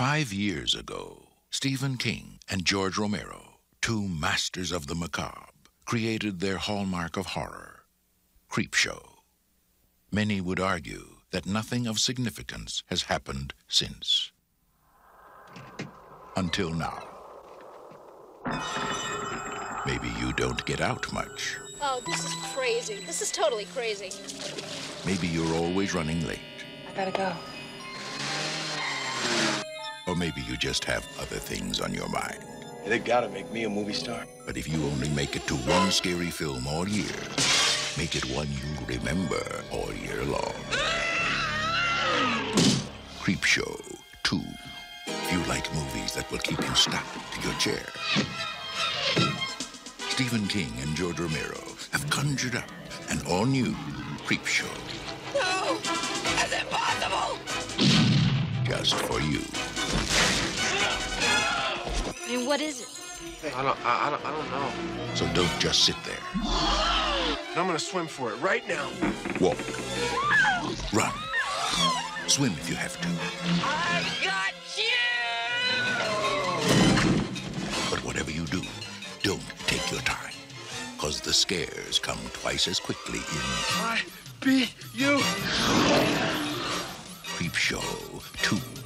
Five years ago, Stephen King and George Romero, two masters of the macabre, created their hallmark of horror, Creepshow. Many would argue that nothing of significance has happened since. Until now. Maybe you don't get out much. Oh, this is crazy. This is totally crazy. Maybe you're always running late. I gotta go. Or maybe you just have other things on your mind. They gotta make me a movie star. But if you only make it to one scary film all year, make it one you remember all year long. Creepshow 2. If you like movies that will keep you stuck to your chair. Stephen King and George Romero have conjured up an all-new Creepshow. No! That's impossible! Just for you. I mean, what is it? I don't, I, I don't, I don't know. So don't just sit there. I'm gonna swim for it right now. Walk. Run. Swim if you have to. I got you! But whatever you do, don't take your time. Because the scares come twice as quickly in I be you. Creepshow 2.